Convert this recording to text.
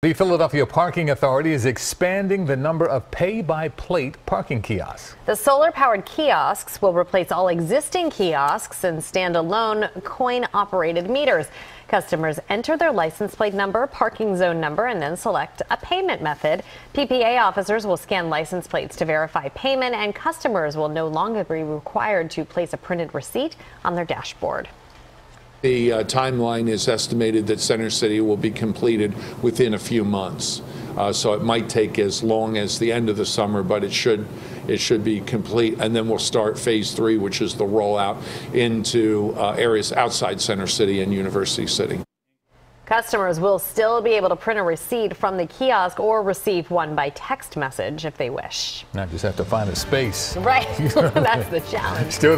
The Philadelphia Parking Authority is expanding the number of pay-by-plate parking kiosks. The solar-powered kiosks will replace all existing kiosks and standalone coin-operated meters. Customers enter their license plate number, parking zone number, and then select a payment method. PPA officers will scan license plates to verify payment, and customers will no longer be required to place a printed receipt on their dashboard. The uh, timeline is estimated that Center City will be completed within a few months. Uh, so it might take as long as the end of the summer, but it should it should be complete. And then we'll start phase three, which is the rollout into uh, areas outside Center City and University City. Customers will still be able to print a receipt from the kiosk or receive one by text message if they wish. Now just have to find a space. Right. That's the challenge. Still